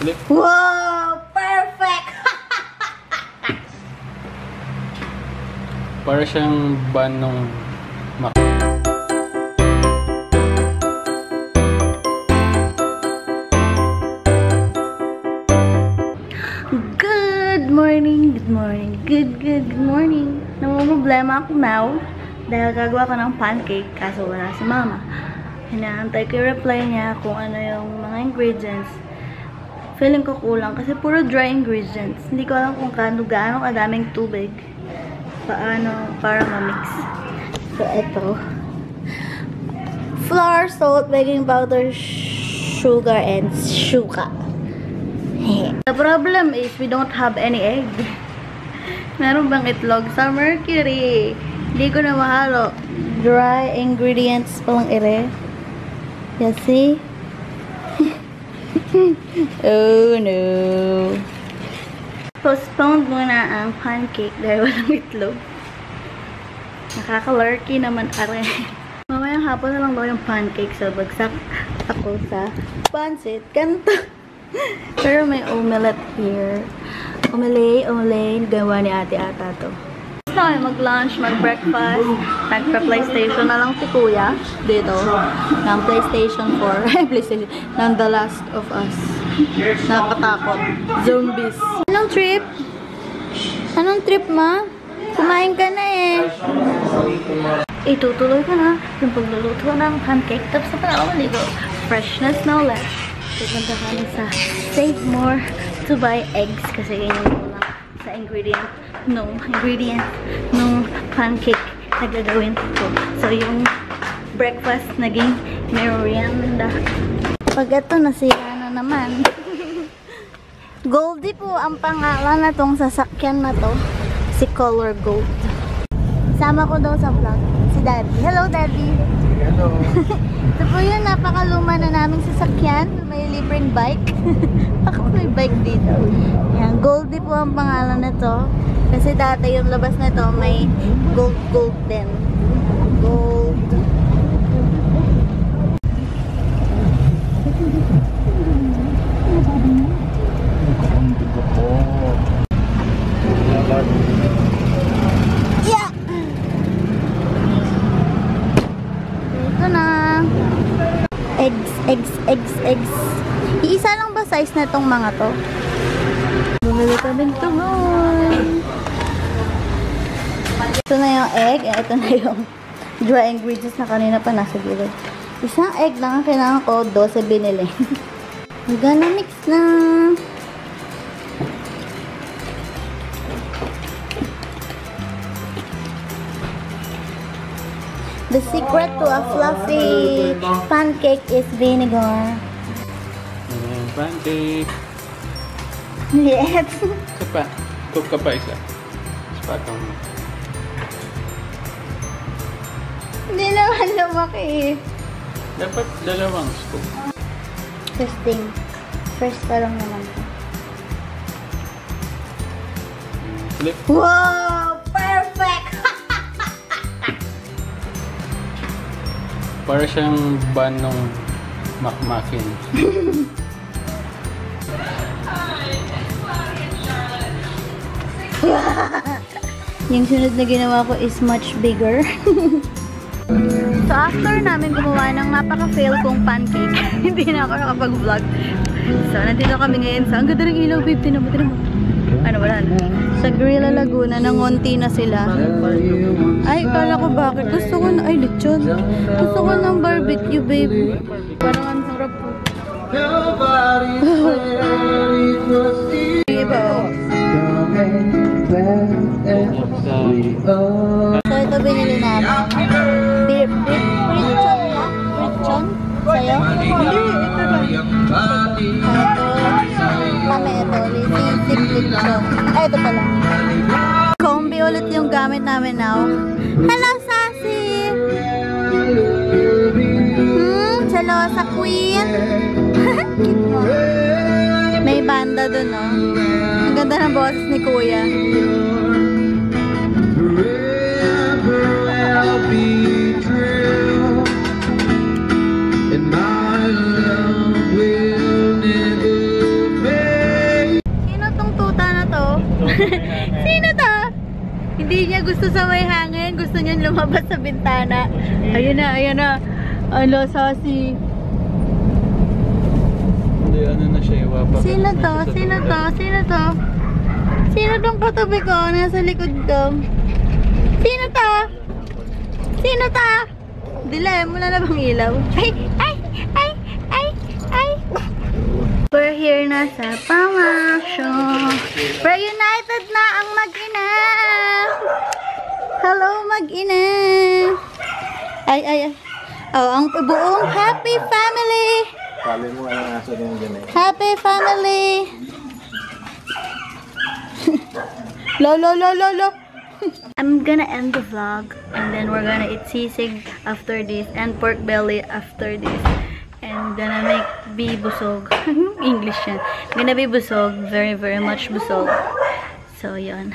Flip. Wow! Perfect! Para siyang ban Mac. Good morning, good morning, good, good, good morning. Namumroblema ako now dahil gagawa ko ng pancake kaso wala si mama. Hinaantay ko yung reply niya kung ano yung mga ingredients. Feeling ko kulang kasi puro dry ingredients. Hindi ko alam kung gaano, gaano kadaming tubig. Paano para ma-mix. So, eto. Flour, salt, baking powder, sugar, and sugar. The problem is we don't have any egg. Meron bang itlog sa Mercury? Hindi ko na mahalo. Dry ingredients palang ere. You see? oh no. Postponed muna ang pancake dahil walang itlog. Nakaka-lurky naman are. Mamayang hapon na lang daw yung pancake so bagsak ako sa pancit. Ganito. Pero may omelette here. Omelette, omelette. Gawa ni ate ata to. Gusto kami mag-lunch, mag-breakfast. Nagpa-PlayStation na lang si kuya dito. Ng PlayStation 4. PlayStation. Ng The Last of Us. Nakakatakot. Zombies. Anong trip? Anong trip, ma? Kumain ka na eh. Itutuloy ko na yung pagluluto ng pancake tapos na pala ako. Freshness no less. Pupunta kami sa Save More to buy eggs kasi ganyan yung lang sa ingredient nung ingredient nung pancake na gagawin ko. So yung breakfast naging merienda. Pag ito nasira na naman. Goldie po ang pangalan na tong sasakyan na to. Si Color Gold. Sama ko daw sa vlog. Daddy. Hello, Daddy. Hello. Ito po yun, napakaluma na naming sasakyan. May libreng bike. Baka may bike dito. Yan, Goldie po ang pangalan nito. Kasi dati yung labas na to may gold gold din. Gold. Yeah! Ito na. Eggs, eggs, eggs. Iisa lang ba size na tong mga to? Bumili kami ito Ito na yung egg. eh, Ito na yung dry ingredients na kanina pa nasa gilid. Isang egg lang ang kailangan ko. 12 binili. Gonna mix na. The secret to a fluffy pancake is vinegar. Ayan, pancake. Yes. Isa pa. Cook ka pa isa. Spatong mo. Hindi naman lumaki eh. Dapat dalawang scoop. First thing. First pa lang naman. Flip. Wow! Para siyang ban nung McMuffin. Yung sunod na ginawa ko is much bigger. so after namin gumawa ng napaka-fail kong pancake, hindi na ako nakapag-vlog. So nandito kami ngayon sa, ang ganda ng ilaw babe, tinan mo. Ano, wala na. Sa Grilla Laguna, nangonti na sila. Ay, kala ko bakit. Gusto ko na, ay, lechon. Gusto ko ng barbecue, babe. Parang ang sarap po. Iba. So, ito binili namin. Ay, ito pala. Combi ulit yung gamit namin now. Hello, Sassy! Hmm, selosa queen. Cute mo. May banda dun, no? Ang ganda ng boses ni Kuya. Hindi niya gusto sa may hangin. Gusto niya lumabas sa bintana. Ayun na, ayun na. Ano, sassy. Hindi, ano na siya, iwapa. Sino to? Sino to? Sino to? Sino tong katabi ko? Nasa likod ko. Sino to? Sino to? Dilim, wala na bang ilaw? Ay! Ay! Ay! We're here na sa pamaksyon. Reunited na ang mag-ina! Hello, mag-ina! Ay, ay, ay. Oh, ang buong happy family! Sabi mo rin dyan eh. Happy family! lo, lo, lo, lo, lo. I'm gonna end the vlog and then we're gonna eat sisig after this and pork belly after this. And gonna make be busog. English yan. Gonna be busog. Very, very much busog. So, yun.